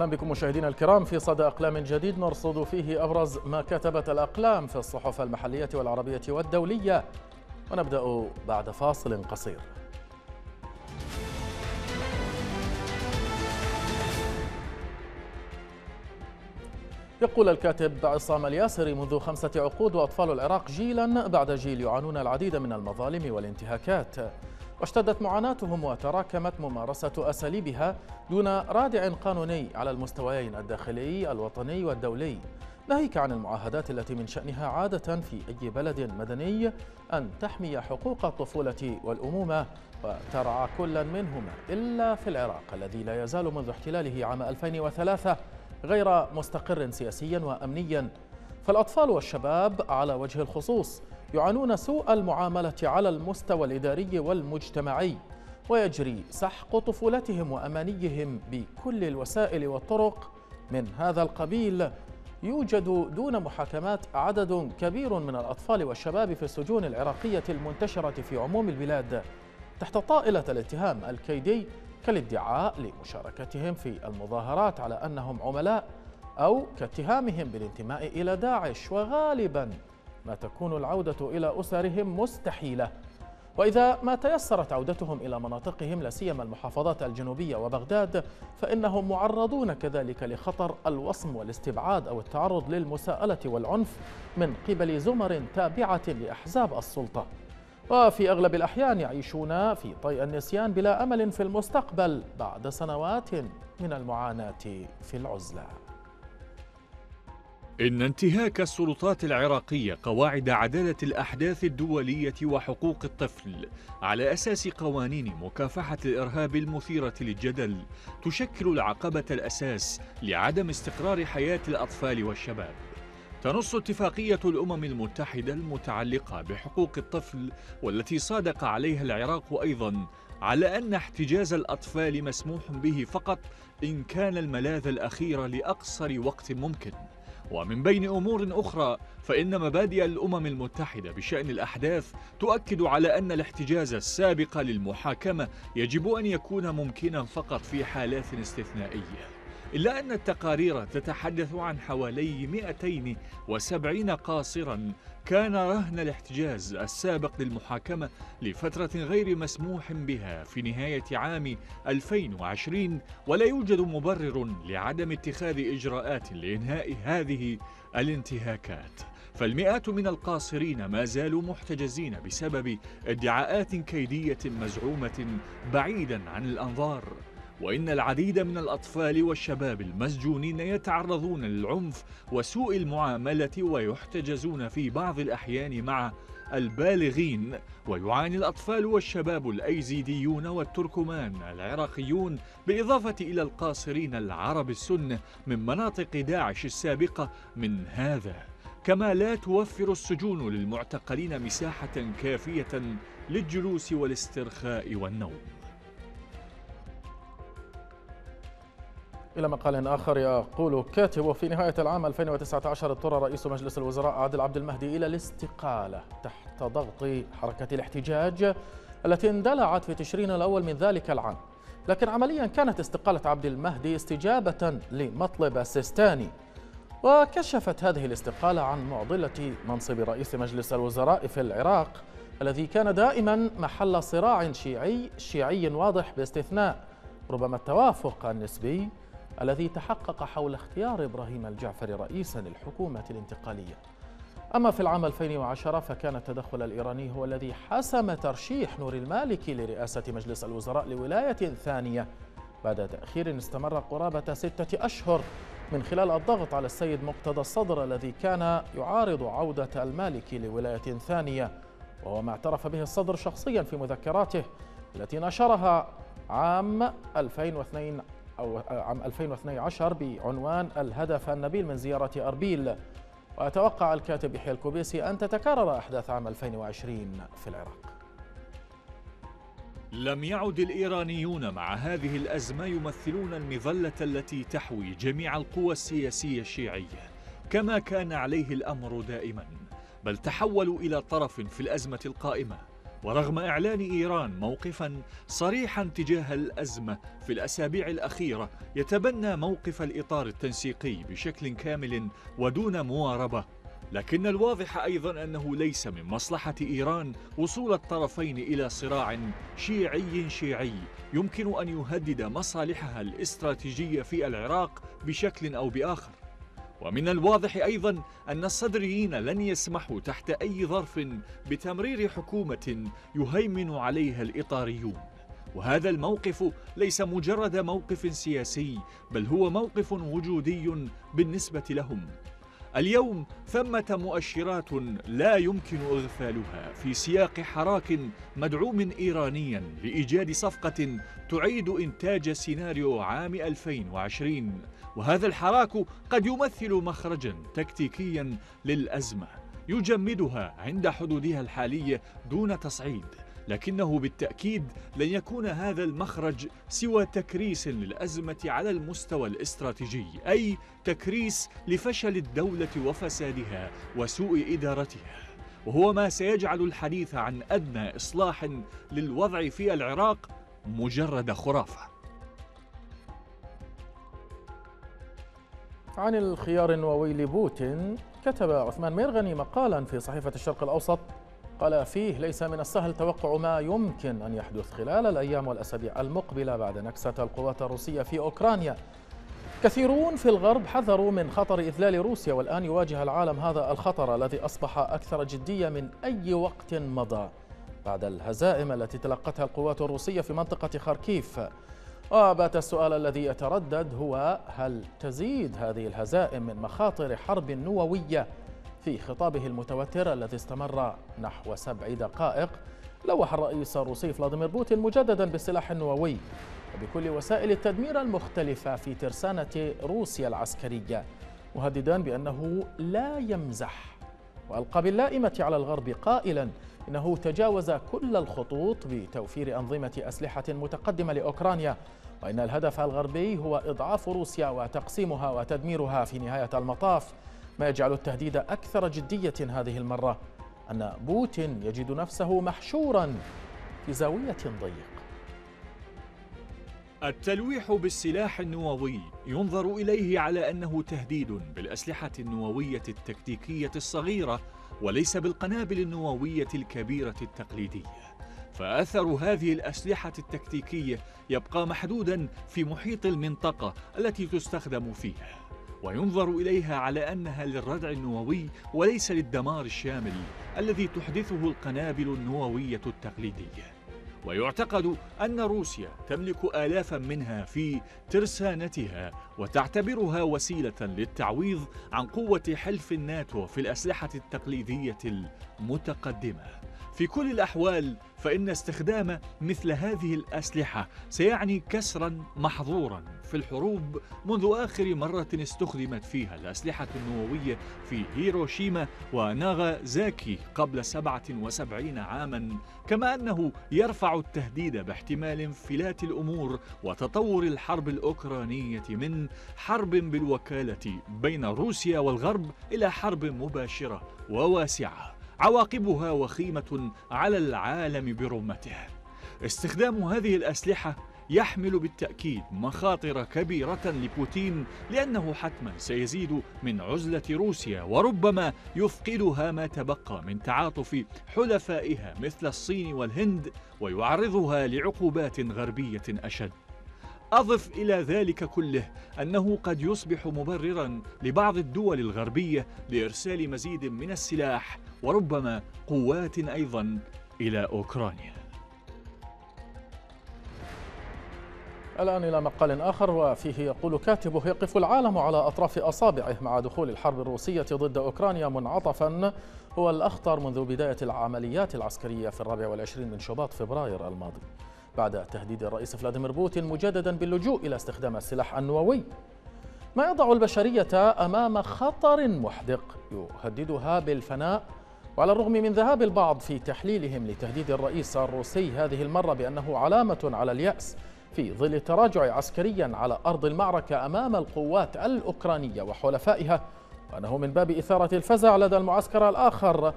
أهلا بكم مشاهدينا الكرام في صدى أقلام جديد. نرصد فيه أبرز ما كتبت الأقلام في الصحف المحلية والعربية والدولية. ونبدأ بعد فاصل قصير. يقول الكاتب عصام الياسري منذ خمسة عقود وأطفال العراق جيلا بعد جيل يعانون العديد من المظالم والانتهاكات. واشتدت معاناتهم وتراكمت ممارسة أساليبها دون رادع قانوني على المستويين الداخلي الوطني والدولي. ناهيك عن المعاهدات التي من شأنها عادة في أي بلد مدني أن تحمي حقوق الطفولة والأمومة وترعى كل منهما إلا في العراق الذي لا يزال منذ احتلاله عام 2003 غير مستقر سياسيا وأمنيا. فالأطفال والشباب على وجه الخصوص يعانون سوء المعاملة على المستوى الإداري والمجتمعي ويجري سحق طفولتهم وأمانيهم بكل الوسائل والطرق. من هذا القبيل يوجد دون محاكمات عدد كبير من الأطفال والشباب في السجون العراقية المنتشرة في عموم البلاد تحت طائلة الاتهام الكيدي كالادعاء لمشاركتهم في المظاهرات على أنهم عملاء أو كاتهامهم بالانتماء إلى داعش وغالبا ما تكون العودة إلى أسرهم مستحيلة. وإذا ما تيسرت عودتهم إلى مناطقهم لا سيما المحافظات الجنوبية وبغداد فإنهم معرضون كذلك لخطر الوصم والاستبعاد أو التعرض للمساءلة والعنف من قبل زمر تابعة لأحزاب السلطة. وفي أغلب الأحيان يعيشون في طيء النسيان بلا أمل في المستقبل بعد سنوات من المعاناة في العزلة. إن انتهاك السلطات العراقية قواعد عدالة الأحداث الدولية وحقوق الطفل على أساس قوانين مكافحة الإرهاب المثيرة للجدل تشكل العقبة الأساس لعدم استقرار حياة الأطفال والشباب. تنص اتفاقية الأمم المتحدة المتعلقة بحقوق الطفل والتي صادق عليها العراق أيضا على أن احتجاز الأطفال مسموح به فقط إن كان الملاذ الأخير لأقصر وقت ممكن. ومن بين أمور أخرى فإن مبادئ الأمم المتحدة بشأن الأحداث تؤكد على أن الاحتجاز السابق للمحاكمة يجب أن يكون ممكنا فقط في حالات استثنائية. إلا أن التقارير تتحدث عن حوالي 270 قاصرا. كان رهن الاحتجاز السابق للمحاكمة لفترة غير مسموح بها في نهاية عام 2020 ولا يوجد مبرر لعدم اتخاذ إجراءات لإنهاء هذه الانتهاكات. فالمئات من القاصرين ما زالوا محتجزين بسبب ادعاءات كيدية مزعومة بعيدا عن الأنظار. وإن العديد من الأطفال والشباب المسجونين يتعرضون للعنف وسوء المعاملة ويحتجزون في بعض الأحيان مع البالغين. ويعاني الأطفال والشباب الأيزيديون والتركمان العراقيون بالإضافة إلى القاصرين العرب السنة من مناطق داعش السابقة من هذا. كما لا توفر السجون للمعتقلين مساحة كافية للجلوس والاسترخاء والنوم. إلى مقال آخر يقول كاتب وفي نهاية العام 2019 اضطر رئيس مجلس الوزراء عادل عبد المهدي إلى الاستقالة تحت ضغط حركة الاحتجاج التي اندلعت في تشرين الأول من ذلك العام. لكن عمليا كانت استقالة عبد المهدي استجابة لمطلب السيستاني وكشفت هذه الاستقالة عن معضلة منصب رئيس مجلس الوزراء في العراق الذي كان دائما محل صراع شيعي شيعي واضح باستثناء ربما التوافق النسبي. الذي تحقق حول اختيار إبراهيم الجعفري رئيسا للحكومة الانتقالية. أما في العام 2010 فكان التدخل الإيراني هو الذي حسم ترشيح نور المالكي لرئاسة مجلس الوزراء لولاية ثانية. بعد تأخير استمر قرابة ستة أشهر من خلال الضغط على السيد مقتدى الصدر الذي كان يعارض عودة المالكي لولاية ثانية. وهو ما اعترف به الصدر شخصيا في مذكراته التي نشرها عام 2002 أو عام 2012 بعنوان الهدف النبيل من زيارة أربيل. وأتوقع الكاتب يحيى الكوبيسي أن تتكرر أحداث عام 2020 في العراق. لم يعد الإيرانيون مع هذه الأزمة يمثلون المظلة التي تحوي جميع القوى السياسية الشيعية كما كان عليه الأمر دائما بل تحولوا إلى طرف في الأزمة القائمة. ورغم إعلان إيران موقفا صريحا تجاه الأزمة في الأسابيع الأخيرة يتبنى موقف الإطار التنسيقي بشكل كامل ودون مواربة. لكن الواضح أيضا أنه ليس من مصلحة إيران وصول الطرفين إلى صراع شيعي شيعي يمكن أن يهدد مصالحها الاستراتيجية في العراق بشكل أو بآخر. ومن الواضح أيضا أن الصدريين لن يسمحوا تحت أي ظرف بتمرير حكومة يهيمن عليها الإطاريون. وهذا الموقف ليس مجرد موقف سياسي بل هو موقف وجودي بالنسبة لهم. اليوم ثمة مؤشرات لا يمكن إغفالها في سياق حراك مدعوم إيرانيا لإيجاد صفقة تعيد إنتاج سيناريو عام 2020 وهذا الحراك قد يمثل مخرجا تكتيكيا للأزمة يجمدها عند حدودها الحالية دون تصعيد. لكنه بالتأكيد لن يكون هذا المخرج سوى تكريس للأزمة على المستوى الاستراتيجي أي تكريس لفشل الدولة وفسادها وسوء إدارتها. وهو ما سيجعل الحديث عن أدنى إصلاح للوضع في العراق مجرد خرافة. عن الخيار النووي لبوتين كتب عثمان ميرغني مقالا في صحيفة الشرق الأوسط قال فيه ليس من السهل توقع ما يمكن أن يحدث خلال الأيام والأسابيع المقبلة بعد نكسة القوات الروسية في أوكرانيا. كثيرون في الغرب حذروا من خطر إذلال روسيا والآن يواجه العالم هذا الخطر الذي أصبح أكثر جدية من أي وقت مضى بعد الهزائم التي تلقتها القوات الروسية في منطقة خاركيف. وبات السؤال الذي يتردد هو هل تزيد هذه الهزائم من مخاطر حرب نووية في خطابه المتوتر الذي استمر نحو سبع دقائق لوح الرئيس الروسي فلاديمير بوتين مجددا بالسلاح النووي وبكل وسائل التدمير المختلفة في ترسانة روسيا العسكرية مهددا بأنه لا يمزح. وألقى باللائمة على الغرب قائلا إنه تجاوز كل الخطوط بتوفير أنظمة أسلحة متقدمة لأوكرانيا وإن الهدف الغربي هو إضعاف روسيا وتقسيمها وتدميرها في نهاية المطاف. ما يجعل التهديد أكثر جدية هذه المرة أن بوتين يجد نفسه محشورا في زاوية ضيق. التلويح بالسلاح النووي ينظر إليه على أنه تهديد بالأسلحة النووية التكتيكية الصغيرة وليس بالقنابل النووية الكبيرة التقليدية. فأثر هذه الأسلحة التكتيكية يبقى محدودا في محيط المنطقة التي تستخدم فيها. وينظر إليها على أنها للردع النووي وليس للدمار الشامل الذي تحدثه القنابل النووية التقليدية. ويعتقد أن روسيا تملك آلافا منها في ترسانتها وتعتبرها وسيلة للتعويض عن قوة حلف الناتو في الأسلحة التقليدية المتقدمة. في كل الأحوال فإن استخدام مثل هذه الأسلحة سيعني كسرا محظورا في الحروب منذ آخر مرة استخدمت فيها الأسلحة النووية في هيروشيما وناغازاكي قبل 77 عاما كما أنه يرفع التهديد باحتمال انفلات الأمور وتطور الحرب الأوكرانية من حرب بالوكالة بين روسيا والغرب إلى حرب مباشرة وواسعة. عواقبها وخيمة على العالم برمته. استخدام هذه الأسلحة يحمل بالتأكيد مخاطر كبيرة لبوتين لأنه حتما سيزيد من عزلة روسيا وربما يفقدها ما تبقى من تعاطف حلفائها مثل الصين والهند ويعرضها لعقوبات غربية أشد. أضف إلى ذلك كله أنه قد يصبح مبررا لبعض الدول الغربية لإرسال مزيد من السلاح وربما قوات أيضا إلى أوكرانيا. الآن إلى مقال آخر وفيه يقول كاتبه يقف العالم على أطراف أصابعه مع دخول الحرب الروسية ضد أوكرانيا منعطفا. هو الأخطر منذ بداية العمليات العسكرية في الرابع والعشرين من شباط فبراير الماضي. بعد تهديد الرئيس فلاديمير بوتين مجددا باللجوء إلى استخدام السلاح النووي. ما يضع البشرية أمام خطر محدق يهددها بالفناء وعلى الرغم من ذهاب البعض في تحليلهم لتهديد الرئيس الروسي هذه المرة بأنه علامة على اليأس في ظل التراجع عسكريا على أرض المعركة أمام القوات الأوكرانية وحلفائها وأنه من باب إثارة الفزع لدى المعسكر الآخر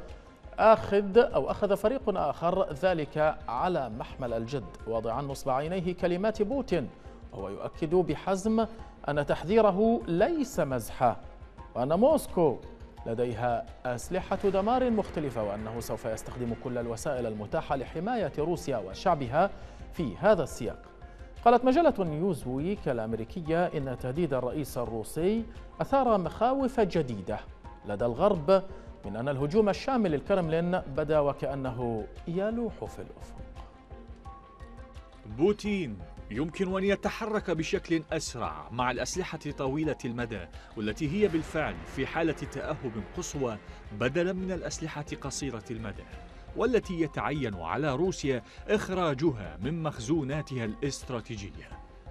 آخذ أو أخذ فريق آخر ذلك على محمل الجد. واضعا نصب عينيه كلمات بوتين وهو يؤكد بحزم أن تحذيره ليس مزحا وأن موسكو لديها أسلحة دمار مختلفة وأنه سوف يستخدم كل الوسائل المتاحة لحماية روسيا وشعبها في هذا السياق. قالت مجلة نيوزويك الأمريكية إن تهديد الرئيس الروسي أثار مخاوف جديدة. لدى الغرب من أن الهجوم الشامل للكرملين بدا وكأنه يلوح في الأفق. بوتين يمكن أن يتحرك بشكل أسرع مع الأسلحة طويلة المدى والتي هي بالفعل في حالة تأهب قصوى بدلا من الأسلحة قصيرة المدى والتي يتعين على روسيا إخراجها من مخزوناتها الاستراتيجية.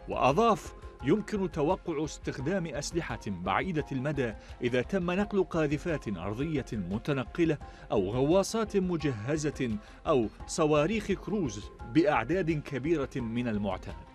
وأضاف يمكن توقع استخدام أسلحة بعيدة المدى إذا تم نقل قاذفات أرضية متنقلة أو غواصات مجهزة أو صواريخ كروز بأعداد كبيرة من المعتاد.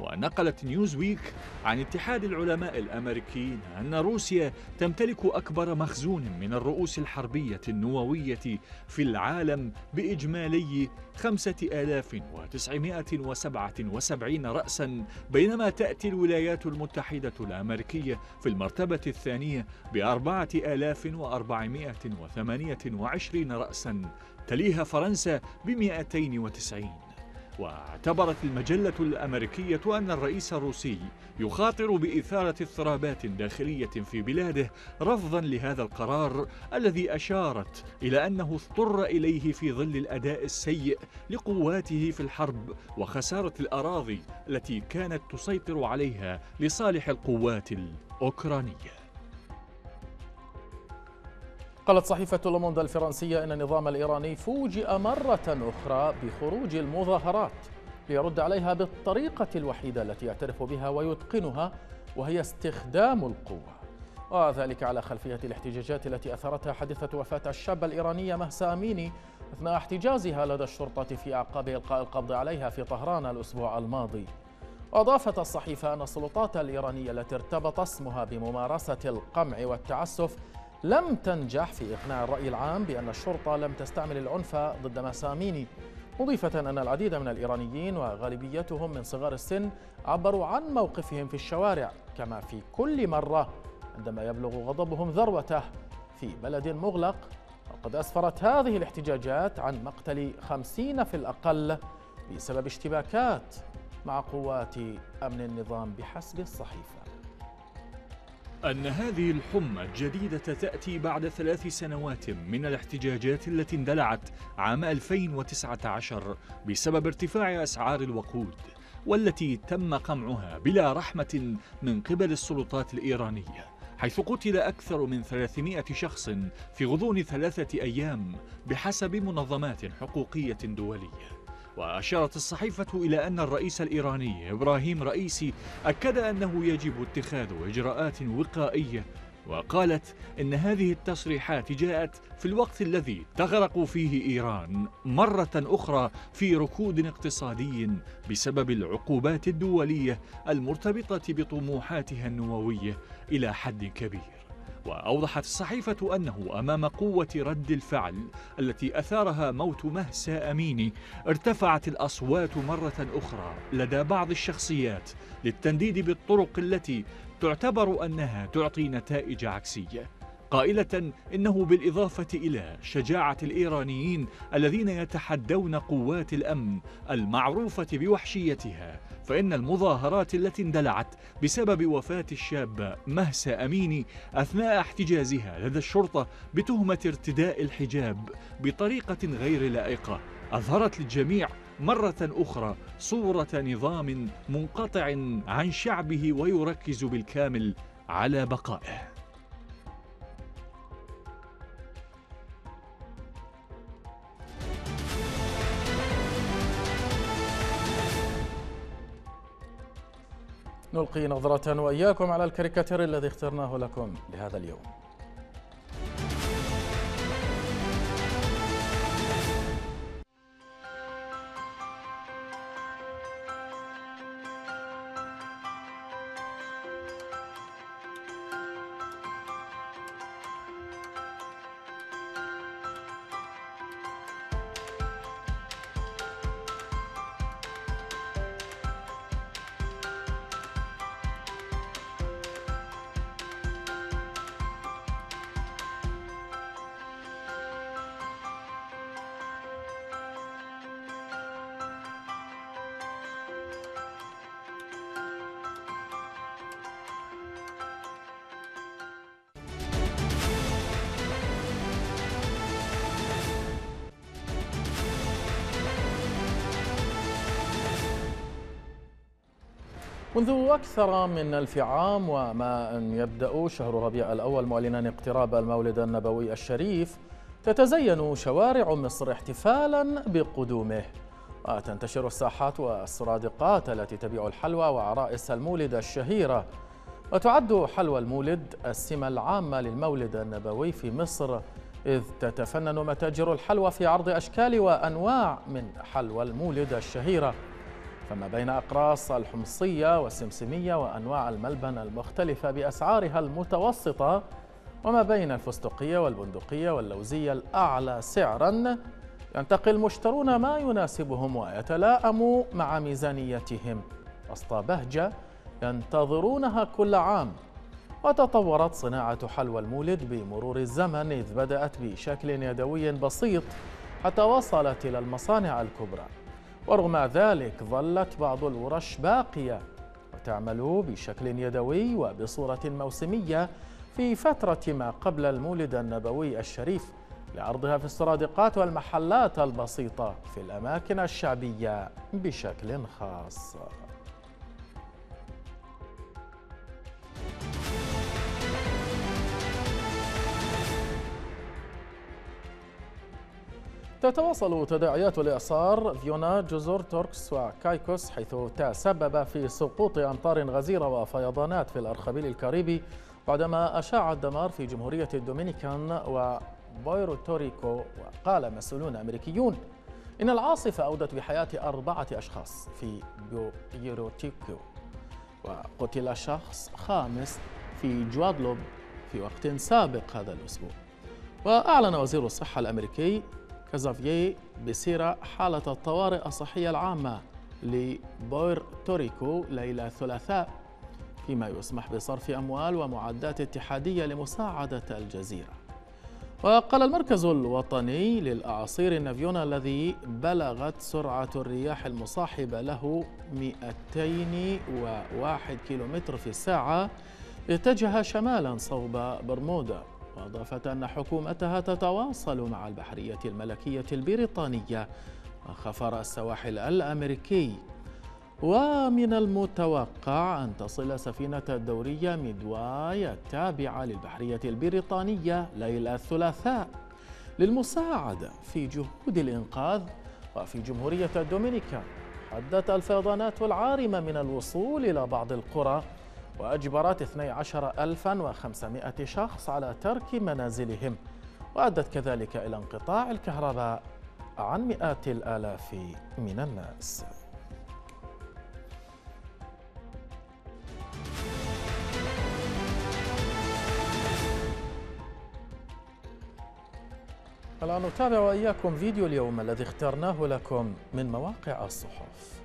ونقلت نيوزويك عن اتحاد العلماء الأمريكيين أن روسيا تمتلك أكبر مخزون من الرؤوس الحربية النووية في العالم بإجمالي 5977 رأسا بينما تأتي الولايات المتحدة الأمريكية في المرتبة الثانية ب 4428 رأسا تليها فرنسا ب 290 واعتبرت المجلة الأمريكية أن الرئيس الروسي يخاطر بإثارة اضطرابات داخلية في بلاده رفضا لهذا القرار الذي أشارت إلى أنه اضطر إليه في ظل الأداء السيء لقواته في الحرب وخسارة الأراضي التي كانت تسيطر عليها لصالح القوات الأوكرانية. قالت صحيفة لوموند الفرنسية أن النظام الإيراني فوجئ مرة أخرى بخروج المظاهرات ليرد عليها بالطريقة الوحيدة التي يعترف بها ويتقنها وهي استخدام القوة. وذلك على خلفية الاحتجاجات التي أثرتها حادثة وفاة الشابة الإيرانية مهسا أميني أثناء احتجازها لدى الشرطة في أعقاب إلقاء القبض عليها في طهران الأسبوع الماضي. وأضافت الصحيفة أن السلطات الإيرانية التي ارتبط اسمها بممارسة القمع والتعسف لم تنجح في إقناع الرأي العام بأن الشرطة لم تستعمل العنف ضد مساميني مضيفة أن العديد من الإيرانيين وغالبيتهم من صغار السن عبروا عن موقفهم في الشوارع كما في كل مرة عندما يبلغ غضبهم ذروته في بلد مغلق. وقد أسفرت هذه الاحتجاجات عن مقتل خمسين في الأقل بسبب اشتباكات مع قوات أمن النظام بحسب الصحيفة. أن هذه الحمى الجديدة تأتي بعد ثلاث سنوات من الاحتجاجات التي اندلعت عام 2019 بسبب ارتفاع أسعار الوقود والتي تم قمعها بلا رحمة من قبل السلطات الإيرانية حيث قتل أكثر من 300 شخص في غضون ثلاثة أيام بحسب منظمات حقوقية دولية. وأشارت الصحيفة إلى أن الرئيس الإيراني إبراهيم رئيسي أكد أنه يجب اتخاذ إجراءات وقائية وقالت إن هذه التصريحات جاءت في الوقت الذي تغرق فيه إيران مرة أخرى في ركود اقتصادي بسبب العقوبات الدولية المرتبطة بطموحاتها النووية إلى حد كبير. وأوضحت الصحيفة أنه أمام قوة رد الفعل التي أثارها موت مهسا أميني ارتفعت الأصوات مرة أخرى لدى بعض الشخصيات للتنديد بالطرق التي تعتبر أنها تعطي نتائج عكسية. قائلة إنه بالإضافة إلى شجاعة الإيرانيين الذين يتحدون قوات الأمن المعروفة بوحشيتها فإن المظاهرات التي اندلعت بسبب وفاة الشابة مهسا أميني أثناء احتجازها لدى الشرطة بتهمة ارتداء الحجاب بطريقة غير لائقة أظهرت للجميع مرة أخرى صورة نظام منقطع عن شعبه ويركز بالكامل على بقائه. نلقي نظرة وإياكم على الكاريكاتير الذي اخترناه لكم لهذا اليوم. منذ أكثر من ألف عام وما أن يبدأ شهر ربيع الأول معلنا اقتراب المولد النبوي الشريف تتزين شوارع مصر احتفالا بقدومه. وتنتشر الساحات والسرادقات التي تبيع الحلوى وعرائس المولد الشهيرة. وتعد حلوى المولد السمة العامة للمولد النبوي في مصر إذ تتفنن متاجر الحلوى في عرض أشكال وأنواع من حلوى المولد الشهيرة. فما بين أقراص الحمصية والسمسمية وأنواع الملبن المختلفة بأسعارها المتوسطة وما بين الفستقية والبندقية واللوزية الأعلى سعراً ينتقي المشترون ما يناسبهم ويتلائم مع ميزانيتهم. وسط بهجة ينتظرونها كل عام. وتطورت صناعة حلوى المولد بمرور الزمن إذ بدأت بشكل يدوي بسيط حتى وصلت إلى المصانع الكبرى. ورغم ذلك ظلت بعض الورش باقية وتعمل بشكل يدوي وبصورة موسمية في فترة ما قبل المولد النبوي الشريف لعرضها في السرادقات والمحلات البسيطة في الأماكن الشعبية بشكل خاص. تتواصل تداعيات الإعصار فيونا جزر توركس وكايكوس حيث تسبب في سقوط أمطار غزيرة وفيضانات في الأرخبيل الكاريبي بعدما أشاع الدمار في جمهورية الدومينيكان وبويروتوريكو وقال مسؤولون أمريكيون إن العاصفة أودت بحياة أربعة أشخاص في بويرتوريكو وقتل شخص خامس في جوادلوب في وقت سابق هذا الأسبوع. وأعلن وزير الصحة الأمريكي كازافيي بسيرة حالة الطوارئ الصحية العامة لبورتوريكو ليلة الثلاثاء فيما يسمح بصرف أموال ومعدات اتحادية لمساعدة الجزيرة. وقال المركز الوطني للأعاصير النافيونا الذي بلغت سرعة الرياح المصاحبة له 201 كيلومتر في الساعة اتجه شمالا صوب برمودا. وأضافت أن حكومتها تتواصل مع البحرية الملكية البريطانية وخفر السواحل الأمريكي. ومن المتوقع أن تصل سفينة الدورية ميدواي التابعة للبحرية البريطانية ليلة الثلاثاء للمساعدة في جهود الإنقاذ. وفي جمهورية الدومينيكان حدت الفيضانات العارمة من الوصول إلى بعض القرى وأجبرت 12500 شخص على ترك منازلهم. وأدت كذلك إلى انقطاع الكهرباء عن مئات الآلاف من الناس. الآن نتابع وإياكم فيديو اليوم الذي اخترناه لكم من مواقع الصحف.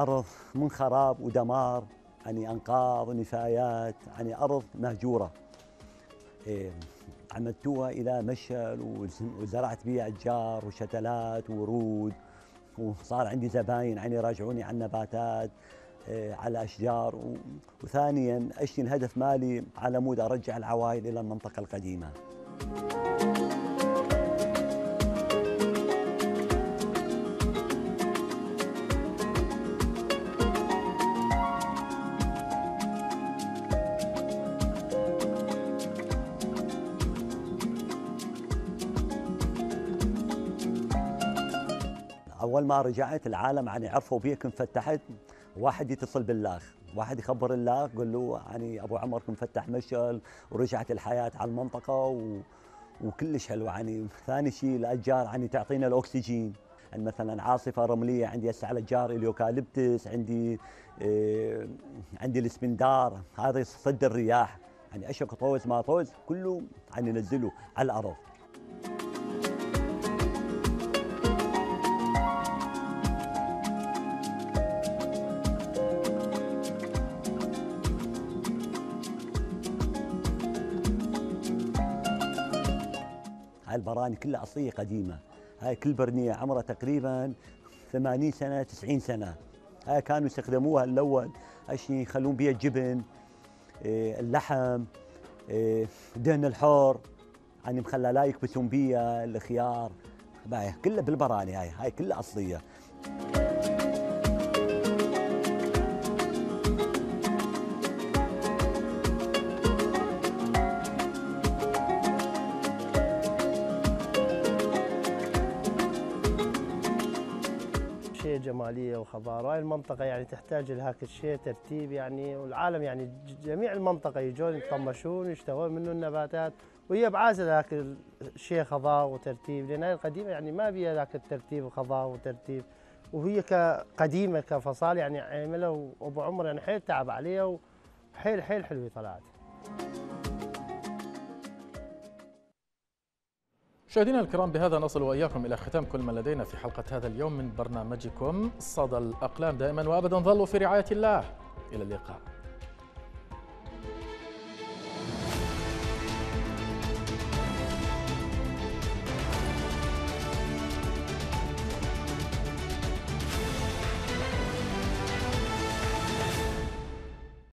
الأرض من خراب ودمار يعني أنقاض ونفايات يعني أرض مهجورة. إيه عملتوها إلى مشل وزرعت بها أشجار وشتلات وورود وصار عندي زباين يعني يراجعوني عن نباتات إيه على أشجار. وثانيا أشتي الهدف مالي على مود أرجع العوائل إلى المنطقة القديمة. أول ما رجعت العالم يعني عرفوا بي كنت فتحت واحد يتصل بالاخ واحد يخبر الاخ يقول له يعني أبو عمر كنت فتح مشتل ورجعت الحياة على المنطقة و... وكلش حلو يعني. ثاني شيء الأشجار يعني تعطينا الأكسجين. يعني مثلا عاصفة رملية عندي هسه على الجار اليوكاليبتس عندي إيه عندي الاسبندار هذا يصد الرياح. يعني اشك طوز ما طوز كله يعني ننزله على الأرض. هاي البراني كلها أصلية قديمة. هاي كل برنية عمرها تقريبا 80 سنة 90 سنة. هاي كانوا يستخدموها الأول عشان يخلون بها الجبن إيه، اللحم إيه، دهن الحور. يعني مخلى يكبسون بيها الخيار. كلها بالبراني هاي هاي كلها أصلية. وخضار وهي المنطقة يعني تحتاج لهاك الشيء ترتيب يعني والعالم يعني جميع المنطقة يجون يطمشون ويشتغلون منه النباتات وهي بعازة ذاك الشيء خضار وترتيب لأن هي القديمة يعني ما بيها ذاك الترتيب الخضار وترتيب وهي كقديمة كفصال يعني عامله وابو عمر يعني حيل تعب عليها وحيل حيل حلوة طلعت. مشاهدينا الكرام بهذا نصل وإياكم إلى ختام كل ما لدينا في حلقة هذا اليوم من برنامجكم صدى الأقلام. دائما وابدا ظلوا في رعاية الله. إلى اللقاء.